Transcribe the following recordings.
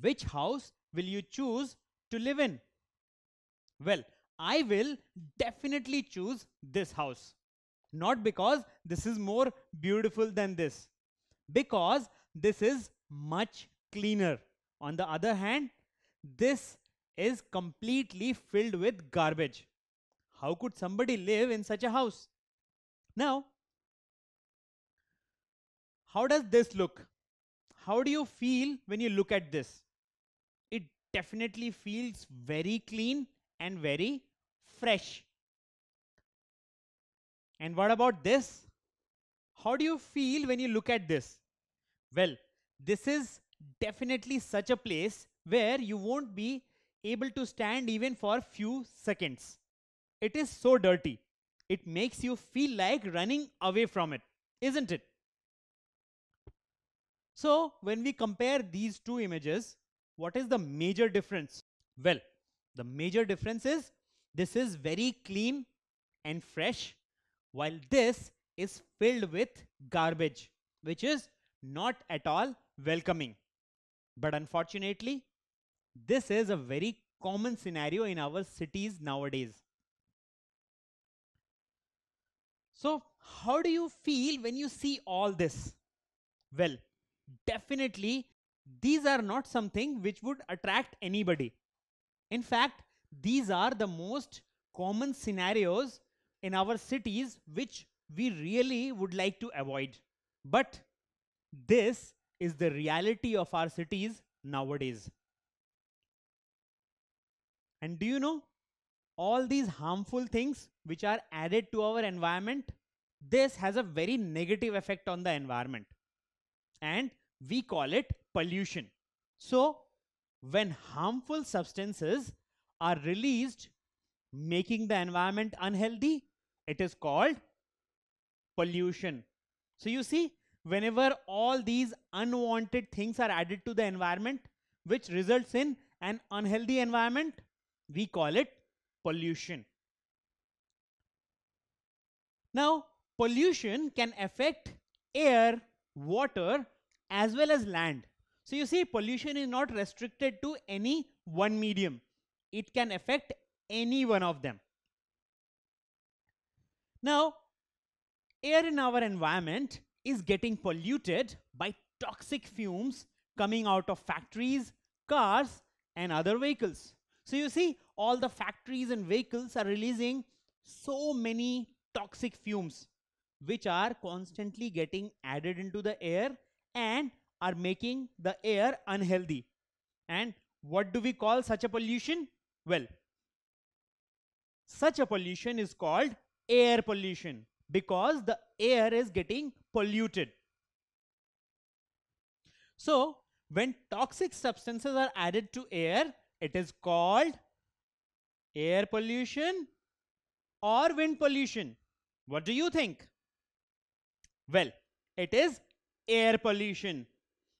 which house will you choose to live in? Well, I will definitely choose this house. Not because this is more beautiful than this, because this is much cleaner. On the other hand, this is completely filled with garbage. How could somebody live in such a house? Now, how does this look? How do you feel when you look at this? It definitely feels very clean and very fresh. And what about this? How do you feel when you look at this? Well, this is definitely such a place where you won't be able to stand even for few seconds. It is so dirty. It makes you feel like running away from it, isn't it? So, when we compare these two images, what is the major difference? Well, the major difference is this is very clean and fresh, while this is filled with garbage, which is not at all welcoming. But unfortunately, this is a very common scenario in our cities nowadays. So, how do you feel when you see all this? Well, definitely these are not something which would attract anybody. In fact, these are the most common scenarios in our cities which we really would like to avoid. But this is the reality of our cities nowadays. And do you know all these harmful things which are added to our environment? This has a very negative effect on the environment. And we call it pollution. So, when harmful substances are released, making the environment unhealthy, it is called pollution. So, you see, whenever all these unwanted things are added to the environment, which results in an unhealthy environment, we call it pollution. Now, pollution can affect air, water, as well as land. So you see, pollution is not restricted to any one medium. It can affect any one of them. Now, air in our environment is getting polluted by toxic fumes coming out of factories, cars, and other vehicles. So you see, all the factories and vehicles are releasing so many toxic fumes, which are constantly getting added into the air and are making the air unhealthy. And what do we call such a pollution? Well, such a pollution is called air pollution because the air is getting polluted. So, when toxic substances are added to air, it is called air pollution or wind pollution. What do you think? Well, it is air pollution.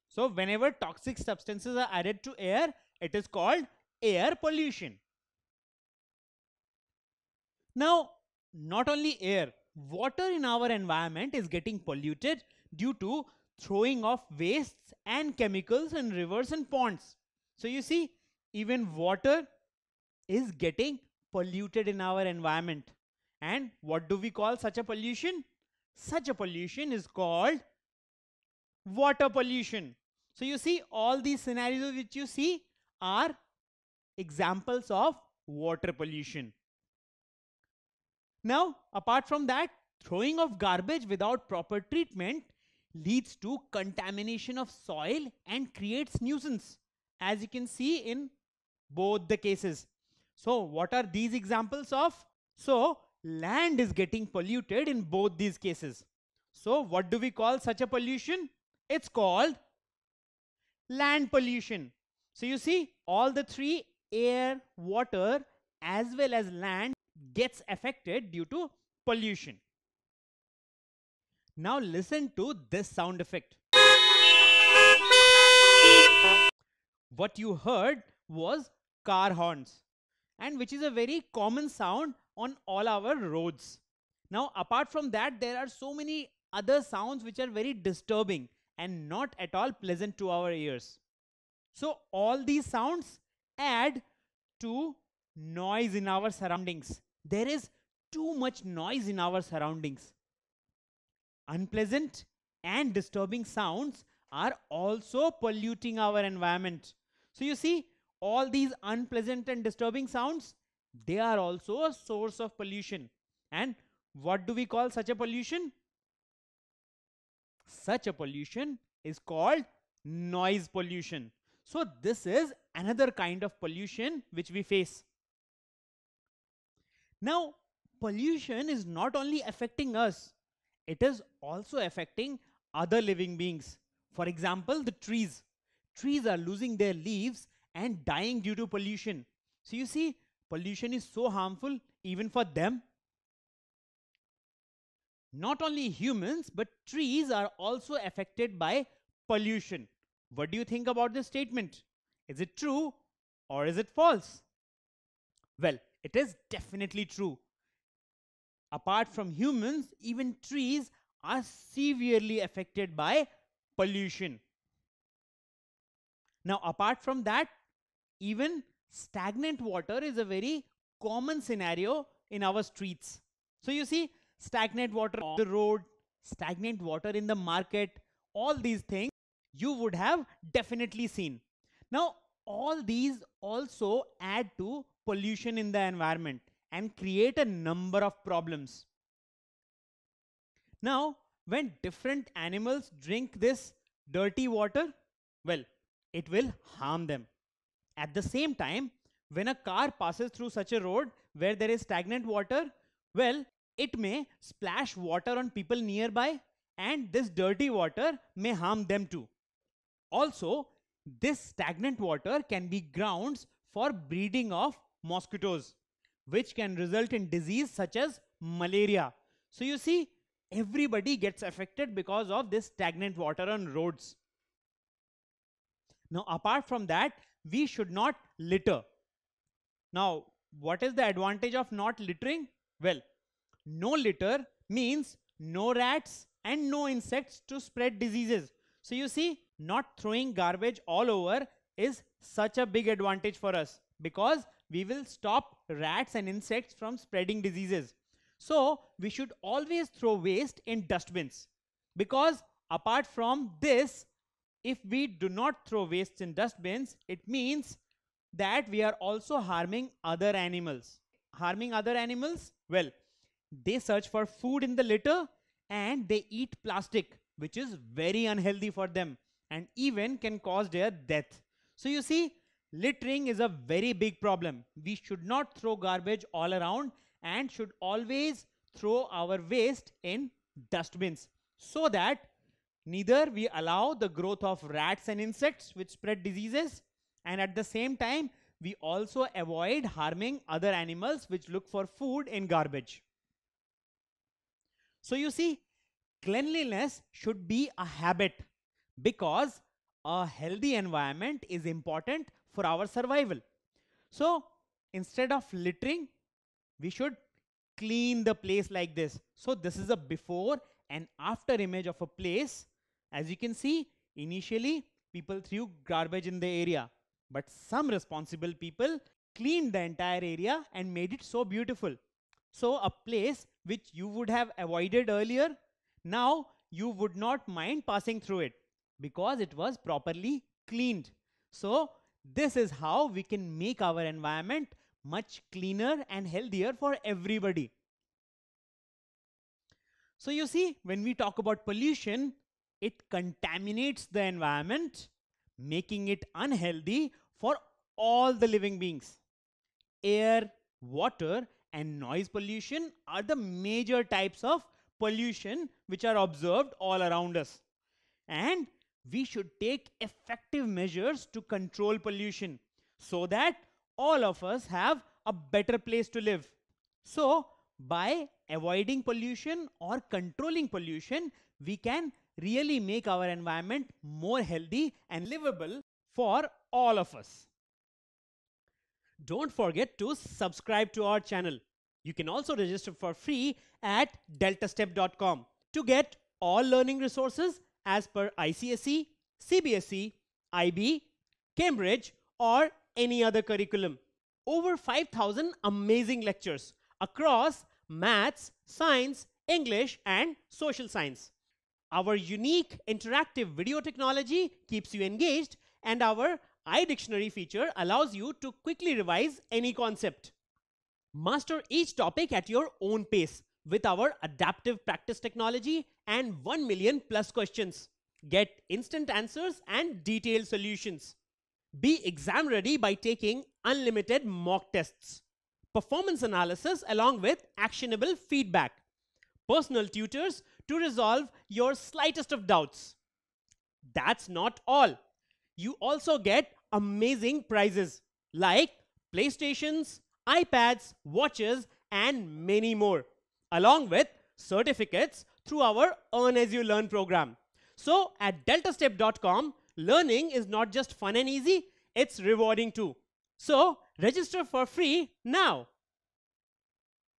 So whenever toxic substances are added to air, it is called air pollution. Now, not only air, water in our environment is getting polluted due to throwing of wastes and chemicals in rivers and ponds. So you see, even water is getting polluted in our environment. And what do we call such a pollution? Such a pollution is called water pollution. So you see all these scenarios which you see are examples of water pollution. Now, apart from that, throwing of garbage without proper treatment leads to contamination of soil and creates nuisance as you can see in both the cases. So what are these examples of? So land is getting polluted in both these cases. So what do we call such a pollution? It's called land pollution. So you see all the three air, water as well as land gets affected due to pollution. Now listen to this sound effect. What you heard was car horns and which is a very common sound on all our roads. Now apart from that there are so many other sounds which are very disturbing and not at all pleasant to our ears. So all these sounds add to noise in our surroundings. There is too much noise in our surroundings. Unpleasant and disturbing sounds are also polluting our environment. So you see, all these unpleasant and disturbing sounds, they are also a source of pollution. And what do we call such a pollution? Such a pollution is called noise pollution. So this is another kind of pollution which we face. Now, pollution is not only affecting us, it is also affecting other living beings. For example, the trees. Trees are losing their leaves and dying due to pollution. So you see, pollution is so harmful even for them. Not only humans, but trees are also affected by pollution. What do you think about this statement? Is it true or is it false? Well, it is definitely true. Apart from humans, even trees are severely affected by pollution. Now, apart from that, even stagnant water is a very common scenario in our streets. So you see, stagnant water on the road, stagnant water in the market, all these things you would have definitely seen. Now, all these also add to pollution in the environment and create a number of problems. Now, when different animals drink this dirty water, well, it will harm them. At the same time, when a car passes through such a road where there is stagnant water, well, it may splash water on people nearby and this dirty water may harm them too. Also, this stagnant water can be grounds for breeding of mosquitoes, which can result in disease such as malaria. So you see, everybody gets affected because of this stagnant water on roads. Now, apart from that, we should not litter. Now, what is the advantage of not littering? Well, no litter means no rats and no insects to spread diseases. So you see, not throwing garbage all over is such a big advantage for us because we will stop rats and insects from spreading diseases. So we should always throw waste in dustbins because apart from this, if we do not throw waste in dustbins, it means that we are also harming other animals. Harming other animals? Well, they search for food in the litter and they eat plastic, which is very unhealthy for them and even can cause their death. So you see, littering is a very big problem. We should not throw garbage all around and should always throw our waste in dustbins so that neither we allow the growth of rats and insects which spread diseases and at the same time we also avoid harming other animals which look for food in garbage. So you see, cleanliness should be a habit because a healthy environment is important for our survival. So instead of littering, we should clean the place like this. So this is a before and after image of a place. As you can see, initially people threw garbage in the area, but some responsible people cleaned the entire area and made it so beautiful. So a place which you would have avoided earlier, now you would not mind passing through it because it was properly cleaned. So this is how we can make our environment much cleaner and healthier for everybody. So you see, when we talk about pollution, it contaminates the environment, making it unhealthy for all the living beings. Air, water, and noise pollution are the major types of pollution which are observed all around us. And we should take effective measures to control pollution so that all of us have a better place to live. So, by avoiding pollution or controlling pollution, we can really make our environment more healthy and livable for all of us. Don't forget to subscribe to our channel. You can also register for free at deltastep.com to get all learning resources as per ICSE, CBSE, IB, Cambridge, or any other curriculum. Over 5,000 amazing lectures across maths, science, English, and social science. Our unique interactive video technology keeps you engaged, and our iDictionary feature allows you to quickly revise any concept. Master each topic at your own pace with our adaptive practice technology and 1 million plus questions. Get instant answers and detailed solutions. Be exam ready by taking unlimited mock tests, performance analysis along with actionable feedback, personal tutors to resolve your slightest of doubts. That's not all. You also get amazing prizes like PlayStations, iPads, watches, and many more, along with certificates through our Earn As You Learn program. So at deltastep.com, learning is not just fun and easy, it's rewarding too. So register for free now.